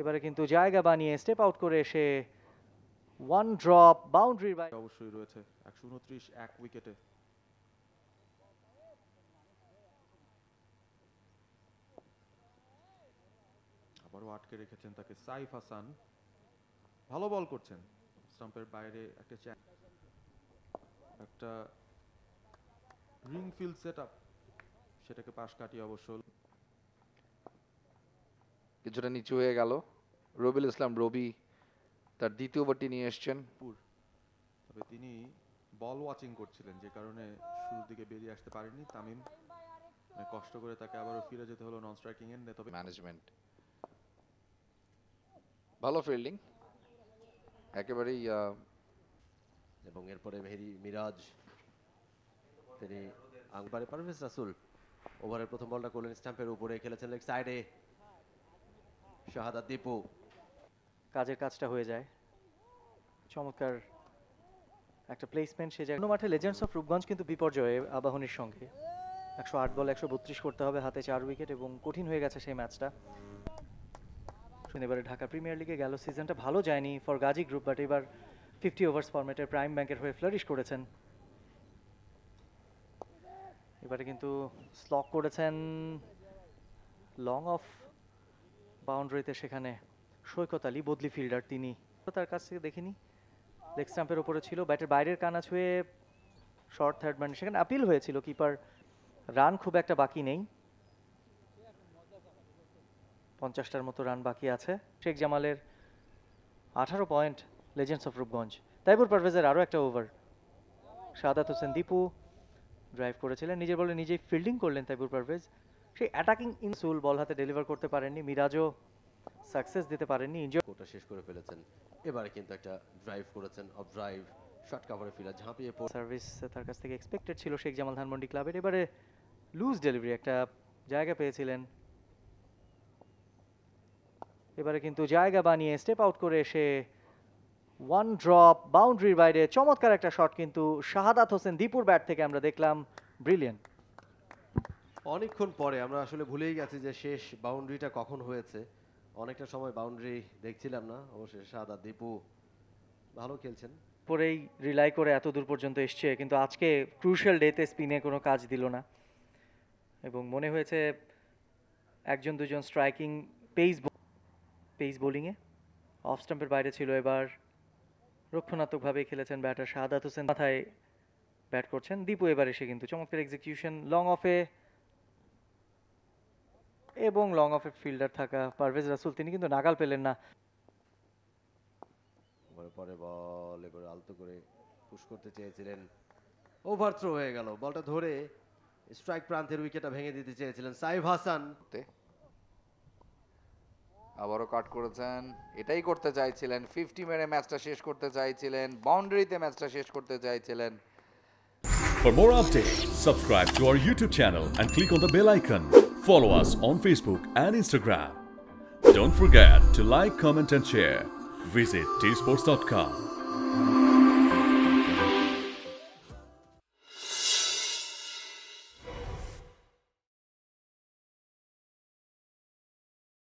এবারে কিন্তু জায়গা বানিয়ে স্টেপ আউট করে এসে ওয়ান ড্রপ বাউন্ডারির বাইরে অবশ্যই রয়েছে, একশো উনত্রিশ, এক উইকেটে আবারও আটকে রেখেছেন তাকে সাইফ হাসান। ভালো বল করছেন। স্টাম্পের বাইরে একটা একটা রিং ফিল্ড সেট আপ সেটাকে পাশ কাটিয়ে অবশ্য কিছুটা নিচু হয়ে গেল। রবিউল ইসলাম রবি তার দ্বিতীয় ওভারটি নিয়ে এসছেন। তবে তিনি বল ওয়াচিং করছিলেন যে কারণে শুরুর দিকে বেরিয়ে আসতে পারেননি তামিম। মানে কষ্ট করে তাকে আবারও ফিরে যেতে হলো নন স্ট্রাইকিং এন্ডে তবে ম্যানেজমেন্ট ভালো ফিল্ডিং একেবারেই আহ, এবং এরপরে ভেরি মিরাজ। তিনি আংবারে পারভেজ রাসুল। ওভারের প্রথম বলটা করলেন স্ট্যাম্পের উপরে খেলেছেন লেগ সাইডে। শাহাদা দীপু কাজের কাজটা হয়ে যায়। চমৎকার একটা প্লেসমেন্ট সে জায়গায়। মাঠে লেজেন্ডস অফ রূপগঞ্জ কিন্তু বিপর্যয়ে আবাহনীর সঙ্গে। একশো আট বল, একশো বত্রিশ করতে হবে, হাতে চার উইকেট এবং কঠিন হয়ে গেছে সেই ম্যাচটা এবারে ঢাকা প্রিমিয়ার লিগে গেল সিজনটা ভালো যায়নি ফর গাজী গ্রুপ বাট এবার ফিফটি ওভার্স ফরম্যাটের প্রাইম ব্যাংকের হয়ে ফ্লারিশ করেছেন। এবারে কিন্তু স্লক করেছেন লং অফ বাউন্ডারিতে সেখানে সৈকত আলী, বদলি ফিল্ডার তিনি। তার কাছ থেকে দেখিনি লেগ স্টাম্পের ওপরে ছিল, ব্যাটের বাইরের কানা ছুঁয়ে শর্ট থার্ড ম্যান সেখানে আপিল হয়েছিল। কিপার রান খুব একটা বাকি নেই। পঞ্চাশটার মতো রান বাকি আছে। শেখ জামালের আঠারো point legends of Rupganj. Taibur পারভেজের আরও একটা ওভার। সাদাত হোসেন দীপু ড্রাইভ করেছিলেন। নিজের বলে নিজেই ফিল্ডিং করলেন তাইবুর পারভেজ। সেই অ্যাটাকিং ইনসুল বল হাতে ডেলিভার করতে পারেননি। মিরাজও সাকসেস দিতে পারেননি ইনজয় কোটা শেষ করে ফেলেছেন। এবারে কিন্তু একটা ড্রাইভ করেছেন অফ ড্রাইভ শর্ট কাভারে ফিরা ঝাঁপিয়ে পড়ে সার্ভিস তার কাছ থেকে এক্সপেক্টেড ছিল শেখ জামাল ধানমন্ডি ক্লাবের। এবারে লুজ ডেলিভারি একটা জায়গা পেয়েছিলেন। এবারে কিন্তু জায়গা বানিয়ে স্টেপ আউট করে এসে ওয়ান ড্রপ বাউন্ডারির বাইরে চমৎকার একটা শট কিন্তু শাহাদাত হোসেন দীপুর ব্যাট থেকে আমরা দেখলাম। ব্রিলিয়ান্ট অনেকক্ষণ পরে আমরা আসলে ভুলেই গেছি যে শেষ বাউন্ডারিটা কখন হয়েছে। অনেকটা সময় বাউন্ডারি দেখছিলাম না অবশ্যই সাদা দীপু ভালো খেলছেন। পরেই রিলাই করে এত দূর পর্যন্ত এসছে, কিন্তু আজকে ক্রুশিয়াল ডেতে স্পিনে কোনো কাজ দিল না। এবং মনে হয়েছে একজন দুজন স্ট্রাইকিং পেস পেস বোলিংয়ে অফ স্টাম্পের বাইরে ছিল এবার। রক্ষণাত্মকভাবে খেলেছেন ব্যাটার শাহাদাত হোসেন। মাথায় ব্যাট করছেন। দীপু এবার এসে কিন্তু চমৎকার এক্সিকিউশন লং অফে এবং লং অফ অফে ফিল্ডার থাকা পারভেজ রাসুল তিনি কিন্তু নাগাল পেলেন না। পরে বল এবার আলতো করে পুশ করতে চেয়েছিলেন। ওভার থ্রো হয়ে গেল। বলটা ধরে স্ট্রাইক প্রান্তের উইকেটটা ভেঙে দিতে চেয়েছিলেন সাইফ হাসান। আবারও কাট করেছেন। এটাই করতে চাইছিলেন। ফিফটি মেরে ম্যাচটা শেষ করতে চাইছিলেন। বাউন্ডারিতে ম্যাচটা শেষ করতে চাইছিলেন। For more updates, subscribe to our YouTube channel and click on the bell icon. Follow us on Facebook and Instagram. Don't forget to like, comment, and share. Visit tsports.com.